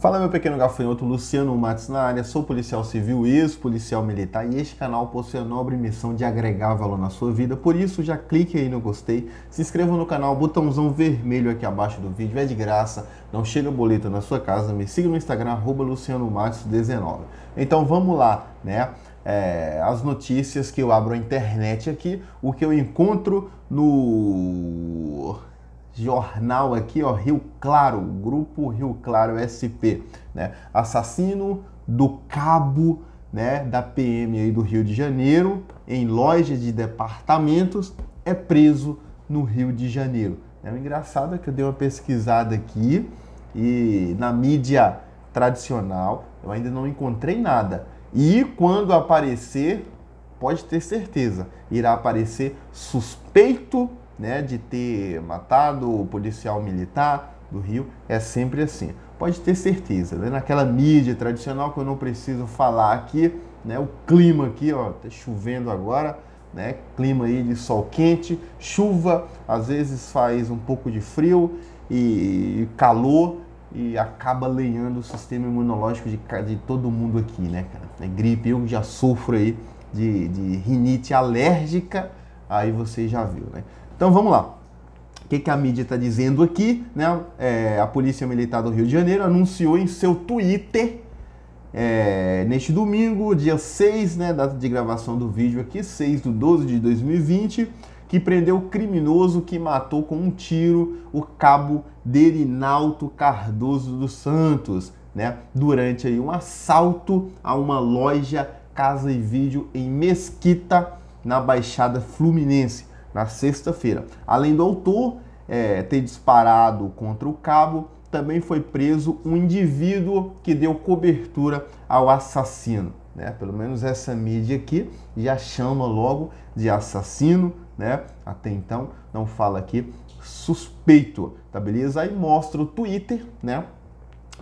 Fala meu pequeno gafanhoto, Luciano Matos na área, sou policial civil, ex-policial militar e este canal possui a nobre missão de agregar valor na sua vida, por isso já clique aí no gostei, se inscreva no canal, botãozão vermelho aqui abaixo do vídeo, é de graça, não chega boleto na sua casa, me siga no Instagram, arroba Luciano Matos 19. Então vamos lá, né? É, as notícias que eu abro a internet aqui, o que eu encontro no jornal aqui, ó, Rio Claro, grupo Rio Claro SP, né? Assassino do cabo, né, da PM aí do Rio de Janeiro, em loja de departamentos, é preso no Rio de Janeiro. É engraçado que eu dei uma pesquisada aqui e na mídia tradicional eu ainda não encontrei nada. E quando aparecer, pode ter certeza, irá aparecer suspeito né, de ter matado o policial militar do Rio, é sempre assim. Pode ter certeza, né? naquela mídia tradicional que eu não preciso falar aqui, né, o clima aqui, ó, tá chovendo agora, né, clima aí de sol quente, chuva, às vezes faz um pouco de frio e calor e acaba lenhando o sistema imunológico de, de todo mundo aqui, né, cara? É gripe, eu já sofro aí de, de rinite alérgica, aí você já viu, né? Então vamos lá. O que, que a mídia está dizendo aqui? Né? É, a Polícia Militar do Rio de Janeiro anunciou em seu Twitter é, neste domingo, dia 6, né, data de gravação do vídeo aqui, 6 de 12 de 2020, que prendeu o criminoso que matou com um tiro o cabo Derinalto Cardoso dos Santos, né, durante aí um assalto a uma loja casa e vídeo em Mesquita, na Baixada Fluminense na sexta-feira. Além do autor é, ter disparado contra o cabo, também foi preso um indivíduo que deu cobertura ao assassino. Né? Pelo menos essa mídia aqui já chama logo de assassino, né? Até então não fala aqui suspeito, tá beleza? Aí mostra o Twitter, né?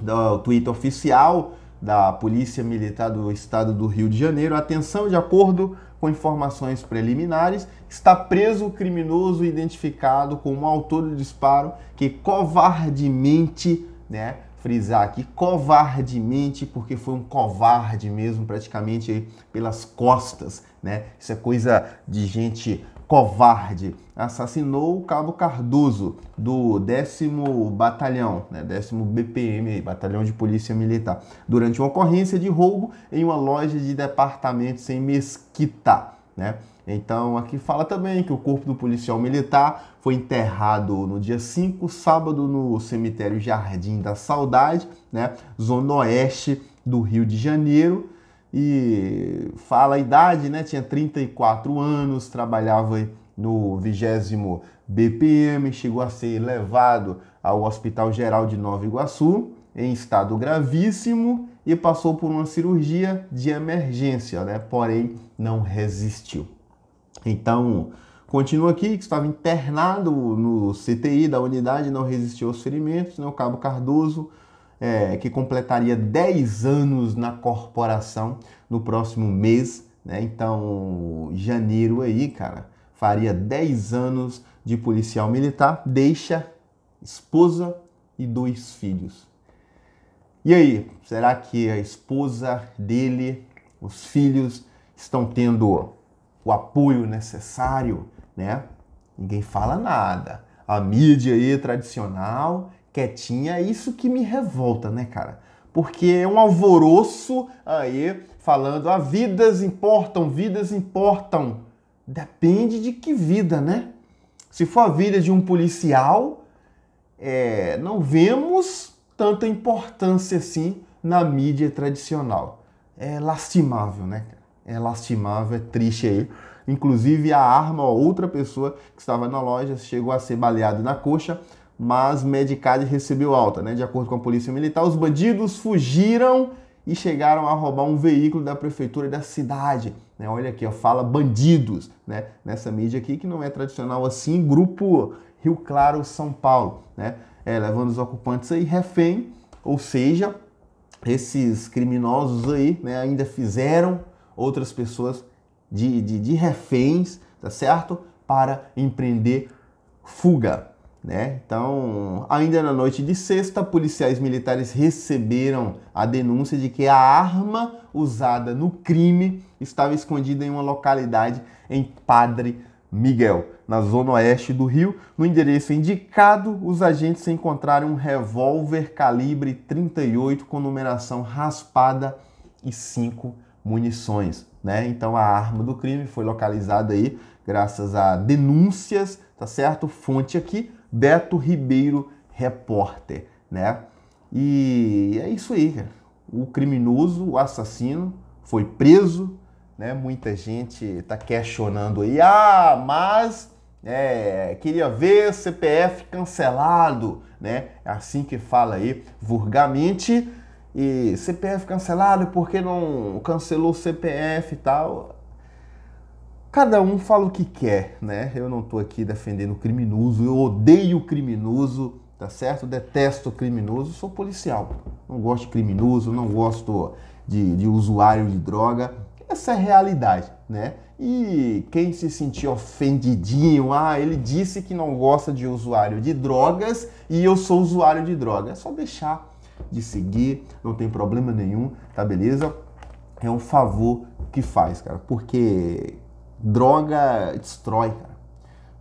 Do Twitter oficial da Polícia Militar do Estado do Rio de Janeiro. Atenção, de acordo com informações preliminares, está preso o criminoso identificado como autor do disparo que covardemente, né, frisar aqui, covardemente, porque foi um covarde mesmo, praticamente aí pelas costas, né? Isso é coisa de gente covarde, assassinou o cabo Cardoso do 10 Batalhão, né, 10 BPM, Batalhão de Polícia Militar, durante uma ocorrência de roubo em uma loja de departamentos em Mesquita. Né? Então, aqui fala também que o corpo do policial militar foi enterrado no dia 5, sábado, no cemitério Jardim da Saudade, né, zona oeste do Rio de Janeiro e fala a idade, né? Tinha 34 anos, trabalhava no 20 BPM, chegou a ser levado ao Hospital Geral de Nova Iguaçu em estado gravíssimo e passou por uma cirurgia de emergência, né? Porém, não resistiu. Então, continua aqui que estava internado no CTI da unidade, não resistiu aos ferimentos, né? O cabo Cardoso é, que completaria 10 anos na corporação no próximo mês, né? Então, janeiro aí, cara, faria 10 anos de policial militar, deixa esposa e dois filhos. E aí, será que a esposa dele, os filhos, estão tendo o apoio necessário, né? Ninguém fala nada. A mídia aí tradicional quietinha, é isso que me revolta, né, cara? Porque é um alvoroço aí falando, ah, vidas importam, vidas importam. Depende de que vida, né? Se for a vida de um policial, é, não vemos tanta importância assim na mídia tradicional. É lastimável, né? É lastimável, é triste aí. Inclusive a arma, outra pessoa que estava na loja chegou a ser baleada na coxa mas Medicad recebeu alta. Né? De acordo com a Polícia Militar, os bandidos fugiram e chegaram a roubar um veículo da prefeitura da cidade. Né? Olha aqui, ó, fala bandidos né? nessa mídia aqui, que não é tradicional assim, grupo Rio Claro, São Paulo, né? É, levando os ocupantes aí refém, ou seja, esses criminosos aí né, ainda fizeram outras pessoas de, de, de reféns, tá certo? Para empreender fuga. Né? Então, ainda na noite de sexta, policiais militares receberam a denúncia de que a arma usada no crime estava escondida em uma localidade em Padre Miguel, na zona oeste do Rio. No endereço indicado, os agentes encontraram um revólver calibre 38 com numeração raspada e cinco munições. Né? Então a arma do crime foi localizada aí graças a denúncias, tá certo? Fonte aqui, Beto Ribeiro, repórter, né? E é isso aí, cara. O criminoso, o assassino, foi preso, né? Muita gente está questionando aí, ah, mas é, queria ver CPF cancelado, né? É assim que fala aí vulgarmente. E CPF cancelado, por que não cancelou o CPF e tal? Cada um fala o que quer, né? Eu não estou aqui defendendo o criminoso, eu odeio o criminoso, tá certo? Detesto o criminoso, sou policial. Não gosto de criminoso, não gosto de, de usuário de droga essa é a realidade, né? E quem se sentir ofendidinho, ah, ele disse que não gosta de usuário de drogas e eu sou usuário de drogas. É só deixar de seguir, não tem problema nenhum, tá beleza? É um favor que faz, cara, porque droga destrói, cara.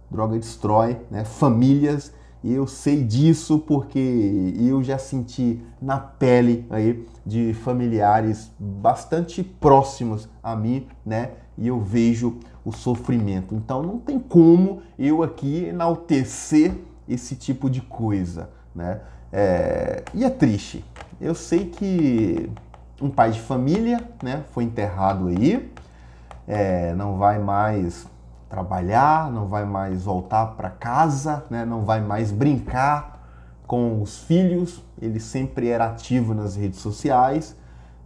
Droga destrói, né? Famílias e eu sei disso porque eu já senti na pele aí de familiares bastante próximos a mim, né? E eu vejo o sofrimento. Então não tem como eu aqui enaltecer esse tipo de coisa, né? É... E é triste. Eu sei que um pai de família, né, foi enterrado aí, é, não vai mais trabalhar, não vai mais voltar para casa, né? não vai mais brincar com os filhos. Ele sempre era ativo nas redes sociais.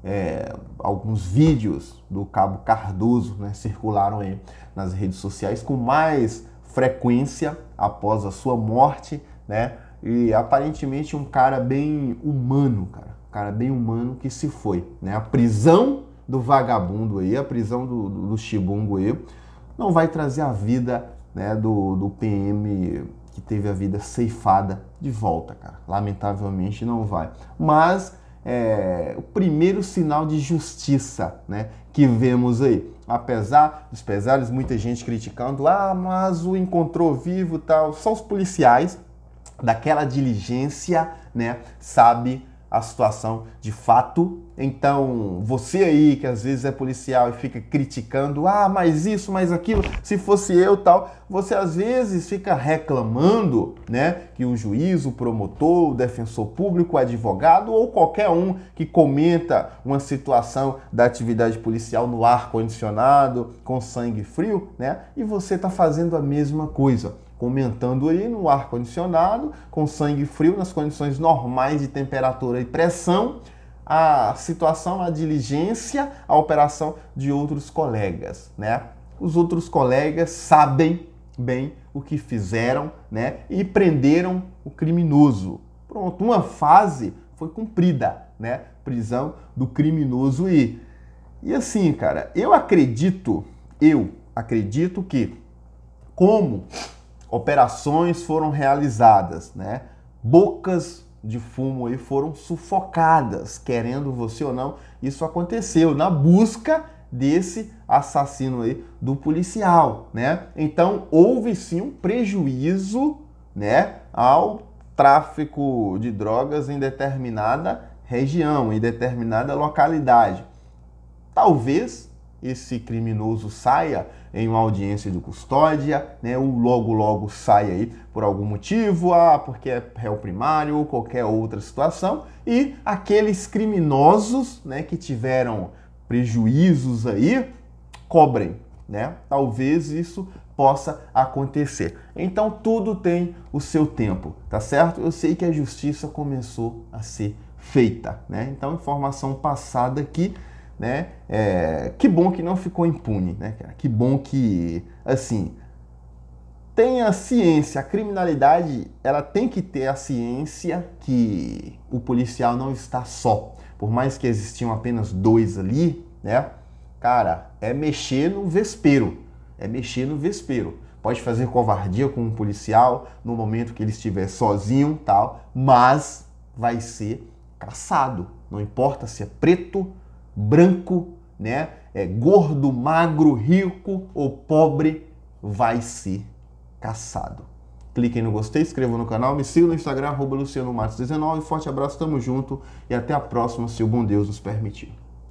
É, alguns vídeos do Cabo Cardoso né, circularam aí nas redes sociais com mais frequência após a sua morte, né? E aparentemente um cara bem humano, cara, um cara bem humano que se foi, né? A prisão do vagabundo aí, a prisão do, do, do chibungo aí, não vai trazer a vida né, do, do PM que teve a vida ceifada de volta, cara. Lamentavelmente não vai. Mas é o primeiro sinal de justiça né, que vemos aí. Apesar dos pesares, muita gente criticando, ah, mas o encontrou vivo tal. Só os policiais daquela diligência, né, sabe a situação de fato. Então, você aí que às vezes é policial e fica criticando, ah, mas isso, mas aquilo, se fosse eu tal, você às vezes fica reclamando, né, que o juiz, o promotor, o defensor público, o advogado ou qualquer um que comenta uma situação da atividade policial no ar condicionado, com sangue frio, né, e você está fazendo a mesma coisa comentando aí no ar condicionado, com sangue frio, nas condições normais de temperatura e pressão, a situação, a diligência, a operação de outros colegas, né? Os outros colegas sabem bem o que fizeram, né? E prenderam o criminoso. Pronto, uma fase foi cumprida, né? Prisão do criminoso e e assim, cara, eu acredito, eu acredito que como operações foram realizadas, né? Bocas de fumo aí foram sufocadas, querendo você ou não, isso aconteceu na busca desse assassino aí do policial, né? Então houve sim um prejuízo, né, ao tráfico de drogas em determinada região, em determinada localidade. Talvez esse criminoso saia em uma audiência de custódia, né, ou logo logo sai aí por algum motivo, ah, porque é réu primário ou qualquer outra situação, e aqueles criminosos, né, que tiveram prejuízos aí, cobrem, né? Talvez isso possa acontecer. Então tudo tem o seu tempo, tá certo? Eu sei que a justiça começou a ser feita, né? Então informação passada aqui né? É, que bom que não ficou impune, né, cara? Que bom que, assim, tenha ciência. A criminalidade, ela tem que ter a ciência que o policial não está só. Por mais que existiam apenas dois ali, né? Cara, é mexer no vespeiro. É mexer no vespeiro. pode fazer covardia com um policial no momento que ele estiver sozinho, tal, mas vai ser caçado. Não importa se é preto, branco, né? É gordo, magro, rico ou pobre, vai ser caçado. Cliquem no gostei, inscrevam no canal, me sigam no Instagram, arroba Luciano Matos 19. Forte abraço, tamo junto e até a próxima, se o bom Deus nos permitir.